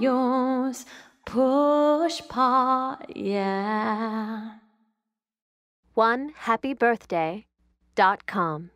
yours. Push Pushpa, yeah. One happy birthday dot com.